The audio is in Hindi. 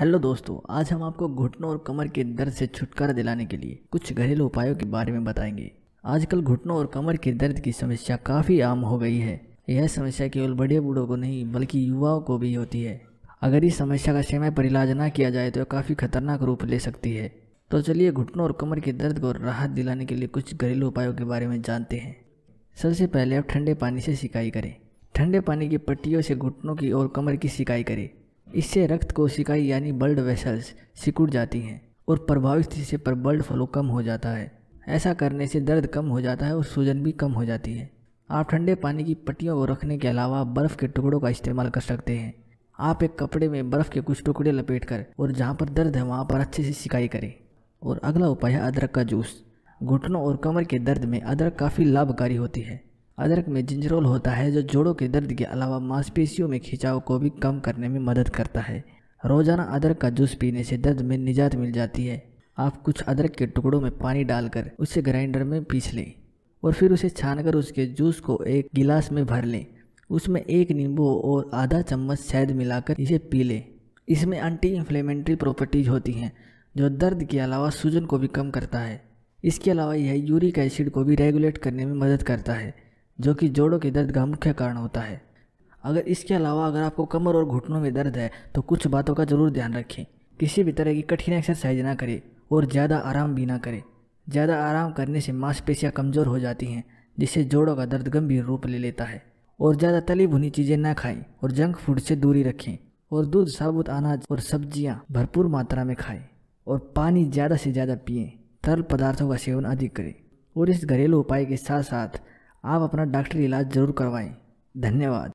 हेलो दोस्तों, आज हम आपको घुटनों और कमर के दर्द से छुटकारा दिलाने के लिए कुछ घरेलू उपायों के बारे में बताएँगे। आजकल घुटनों और कमर के दर्द की समस्या काफ़ी आम हो गई है। यह समस्या केवल बड़े बूढ़ों को नहीं, बल्कि युवाओं को भी होती है। अगर इस समस्या का समय पर इलाज ना किया जाए तो यह काफ़ी खतरनाक रूप ले सकती है। तो चलिए घुटनों और कमर के दर्द को राहत दिलाने के लिए कुछ घरेलू उपायों के बारे में जानते हैं। सबसे पहले आप ठंडे पानी से सिकाई करें। ठंडे पानी की पट्टियों से घुटनों की और कमर की सिकाई करें। इससे रक्त कोशिकाएँ यानी ब्लड वेसल्स सिकुड़ जाती हैं और प्रभावित हिस्से पर ब्लड फ्लो कम हो जाता है। ऐसा करने से दर्द कम हो जाता है और सूजन भी कम हो जाती है। आप ठंडे पानी की पट्टियों को रखने के अलावा बर्फ़ के टुकड़ों का इस्तेमाल कर सकते हैं। आप एक कपड़े में बर्फ़ के कुछ टुकड़े लपेट कर और जहाँ पर दर्द है वहाँ पर अच्छे से सिकाई करें। और अगला उपाय है अदरक का जूस। घुटनों और कमर के दर्द में अदरक काफ़ी लाभकारी होती है। अदरक में जिंजरोल होता है, जो जोड़ों के दर्द के अलावा मांसपेशियों में खिंचाव को भी कम करने में मदद करता है। रोज़ाना अदरक का जूस पीने से दर्द में निजात मिल जाती है। आप कुछ अदरक के टुकड़ों में पानी डालकर उसे ग्राइंडर में पीस लें और फिर उसे छानकर उसके जूस को एक गिलास में भर लें। उसमें एक नींबू और आधा चम्मच शहद मिलाकर इसे पी लें। इसमें एंटी इन्फ्लेमेंट्री प्रॉपर्टीज़ होती हैं, जो दर्द के अलावा सूजन को भी कम करता है। इसके अलावा यह यूरिक एसिड को भी रेगुलेट करने में मदद करता है। जो कि जोड़ों के दर्द का मुख्य कारण होता है। अगर इसके अलावा अगर आपको कमर और घुटनों में दर्द है तो कुछ बातों का ज़रूर ध्यान रखें। किसी भी तरह की कठिन एक्सरसाइज ना करें और ज़्यादा आराम भी ना करें। ज़्यादा आराम करने से मांसपेशियाँ कमज़ोर हो जाती हैं, जिससे जोड़ों का दर्द गंभीर रूप ले लेता है। और ज़्यादा तली भुनी चीज़ें ना खाएँ और जंक फ़ूड से दूरी रखें और दूध, साबुत अनाज और सब्ज़ियाँ भरपूर मात्रा में खाएँ और पानी ज़्यादा से ज़्यादा पिएँ। तरल पदार्थों का सेवन अधिक करें और इस घरेलू उपाय के साथ साथ आप अपना डॉक्टरी इलाज ज़रूर करवाएँ धन्यवाद